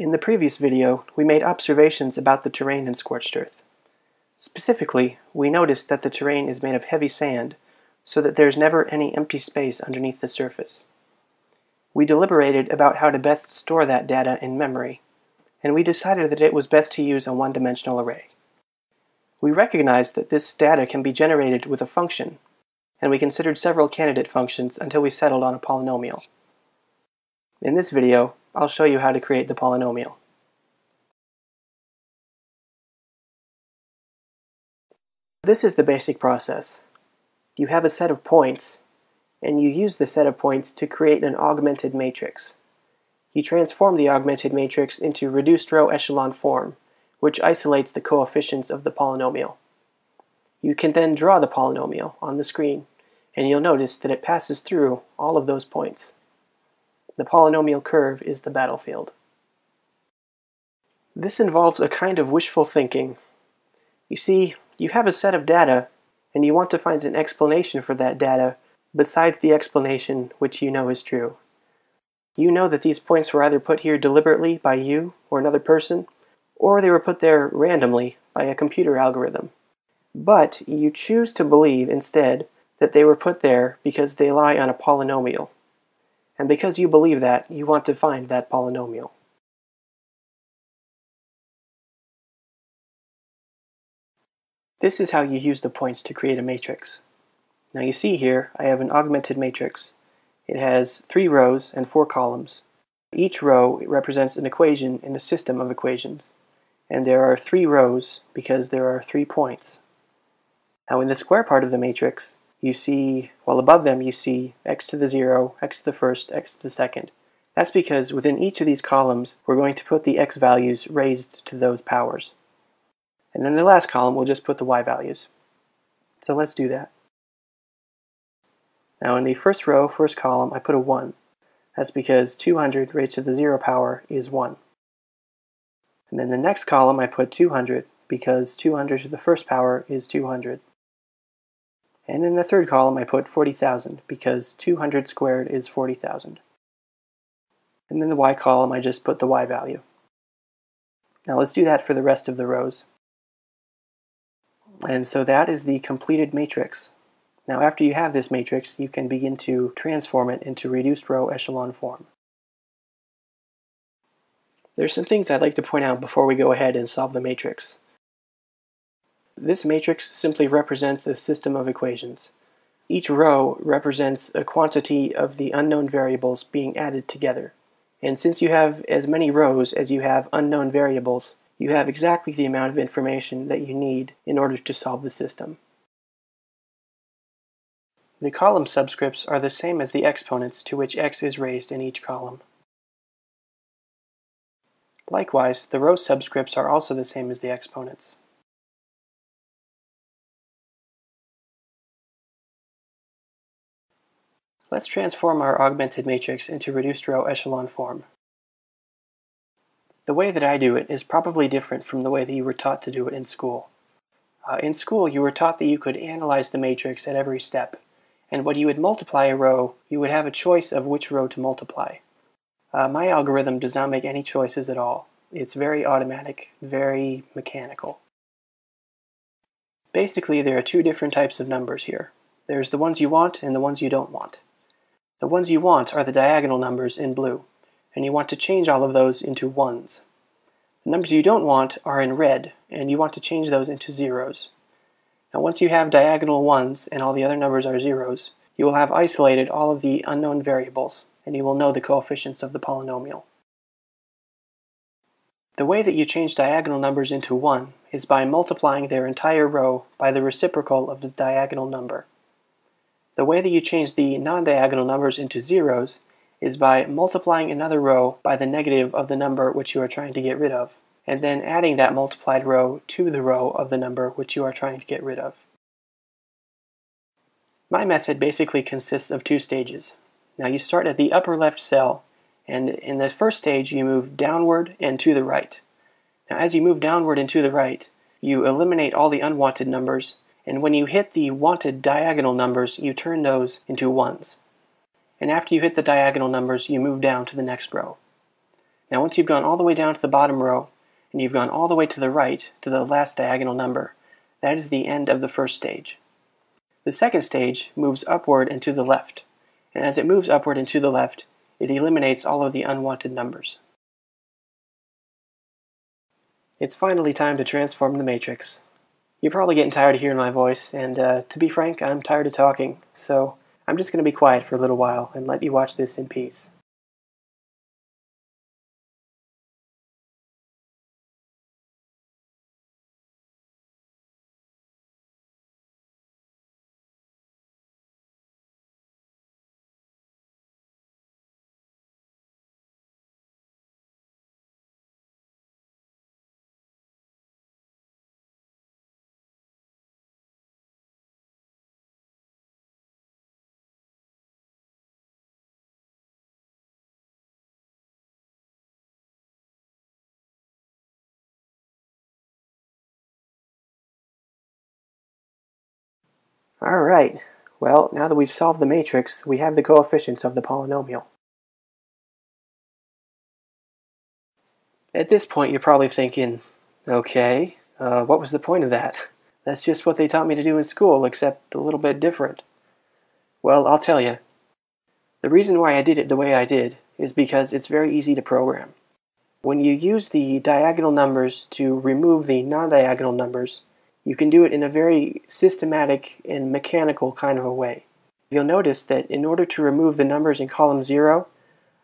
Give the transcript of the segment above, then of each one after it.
In the previous video, we made observations about the terrain in Scorched Earth. Specifically, we noticed that the terrain is made of heavy sand, so that there's never any empty space underneath the surface. We deliberated about how to best store that data in memory, and we decided that it was best to use a one-dimensional array. We recognized that this data can be generated with a function, and we considered several candidate functions until we settled on a polynomial. In this video, I'll show you how to create the polynomial. This is the basic process. You have a set of points, and you use the set of points to create an augmented matrix. You transform the augmented matrix into reduced row echelon form, which isolates the coefficients of the polynomial. You can then draw the polynomial on the screen, and you'll notice that it passes through all of those points. The polynomial curve is the battlefield. This involves a kind of wishful thinking. You see, you have a set of data, and you want to find an explanation for that data besides the explanation which you know is true. You know that these points were either put here deliberately by you or another person, or they were put there randomly by a computer algorithm. But you choose to believe instead that they were put there because they lie on a polynomial. And because you believe that, you want to find that polynomial. This is how you use the points to create a matrix. Now you see here, I have an augmented matrix. It has three rows and four columns. Each row represents an equation in a system of equations. And there are three rows because there are three points. Now in the square part of the matrix, you see, well above them you see x to the 0, x to the first, x to the second. That's because within each of these columns we're going to put the x values raised to those powers. And then the last column we'll just put the y values. So let's do that. Now in the first row, first column, I put a 1. That's because 200 raised to the 0 power is 1. And then the next column I put 200 because 200 to the first power is 200. And in the third column I put 40,000 because 200 squared is 40,000. And in the y column I just put the y value. Now let's do that for the rest of the rows. And so that is the completed matrix. Now after you have this matrix, you can begin to transform it into reduced row echelon form. There's some things I'd like to point out before we go ahead and solve the matrix. This matrix simply represents a system of equations. Each row represents a quantity of the unknown variables being added together. And since you have as many rows as you have unknown variables, you have exactly the amount of information that you need in order to solve the system. The column subscripts are the same as the exponents to which x is raised in each column. Likewise, the row subscripts are also the same as the exponents. Let's transform our augmented matrix into reduced row echelon form. The way that I do it is probably different from the way that you were taught to do it in school. Uh, in school, you were taught that you could analyze the matrix at every step, and when you would multiply a row, you would have a choice of which row to multiply. Uh, my algorithm does not make any choices at all. It's very automatic, very mechanical. Basically, there are two different types of numbers here. There's the ones you want and the ones you don't want. The ones you want are the diagonal numbers in blue, and you want to change all of those into ones. The numbers you don't want are in red, and you want to change those into zeros. Now once you have diagonal ones and all the other numbers are zeros, you will have isolated all of the unknown variables, and you will know the coefficients of the polynomial. The way that you change diagonal numbers into 1 is by multiplying their entire row by the reciprocal of the diagonal number. The way that you change the non-diagonal numbers into zeros is by multiplying another row by the negative of the number which you are trying to get rid of, and then adding that multiplied row to the row of the number which you are trying to get rid of. My method basically consists of two stages. Now you start at the upper left cell, and in the first stage you move downward and to the right. Now as you move downward and to the right, you eliminate all the unwanted numbers and when you hit the wanted diagonal numbers, you turn those into ones. And after you hit the diagonal numbers, you move down to the next row. Now once you've gone all the way down to the bottom row, and you've gone all the way to the right, to the last diagonal number, that is the end of the first stage. The second stage moves upward and to the left, and as it moves upward and to the left, it eliminates all of the unwanted numbers. It's finally time to transform the matrix. You're probably getting tired of hearing my voice, and uh, to be frank, I'm tired of talking, so I'm just going to be quiet for a little while and let you watch this in peace. Alright, well, now that we've solved the matrix, we have the coefficients of the polynomial. At this point, you're probably thinking, okay, uh, what was the point of that? That's just what they taught me to do in school, except a little bit different. Well, I'll tell you. The reason why I did it the way I did is because it's very easy to program. When you use the diagonal numbers to remove the non-diagonal numbers, you can do it in a very systematic and mechanical kind of a way. You'll notice that in order to remove the numbers in column 0,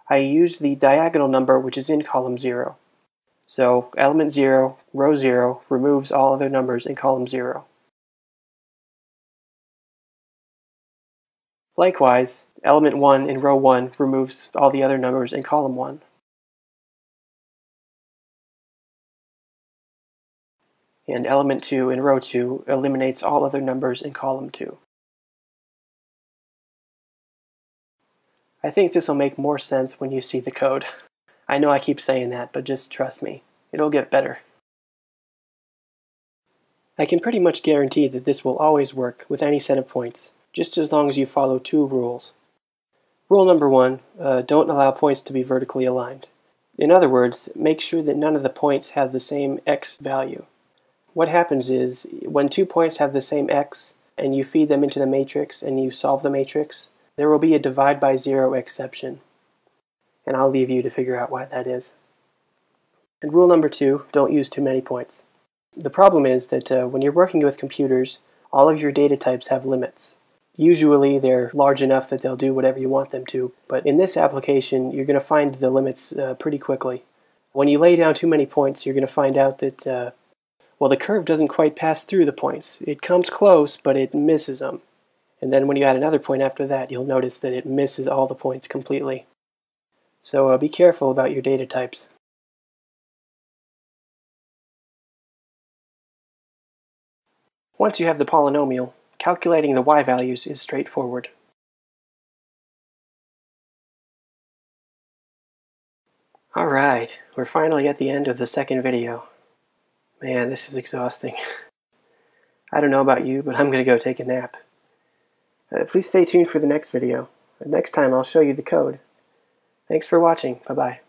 I use the diagonal number which is in column 0. So element 0, row 0, removes all other numbers in column 0. Likewise, element 1 in row 1 removes all the other numbers in column 1. And element 2 in row 2 eliminates all other numbers in column 2. I think this will make more sense when you see the code. I know I keep saying that, but just trust me. It'll get better. I can pretty much guarantee that this will always work with any set of points, just as long as you follow two rules. Rule number one, uh, don't allow points to be vertically aligned. In other words, make sure that none of the points have the same x value what happens is when two points have the same x and you feed them into the matrix and you solve the matrix, there will be a divide by zero exception. And I'll leave you to figure out why that is. And rule number two, don't use too many points. The problem is that uh, when you're working with computers, all of your data types have limits. Usually they're large enough that they'll do whatever you want them to, but in this application you're going to find the limits uh, pretty quickly. When you lay down too many points, you're going to find out that uh, well, the curve doesn't quite pass through the points. It comes close, but it misses them. And then when you add another point after that, you'll notice that it misses all the points completely. So uh, be careful about your data types. Once you have the polynomial, calculating the y values is straightforward. Alright, we're finally at the end of the second video. Man, this is exhausting. I don't know about you, but I'm going to go take a nap. Uh, please stay tuned for the next video. Next time I'll show you the code. Thanks for watching. Bye-bye.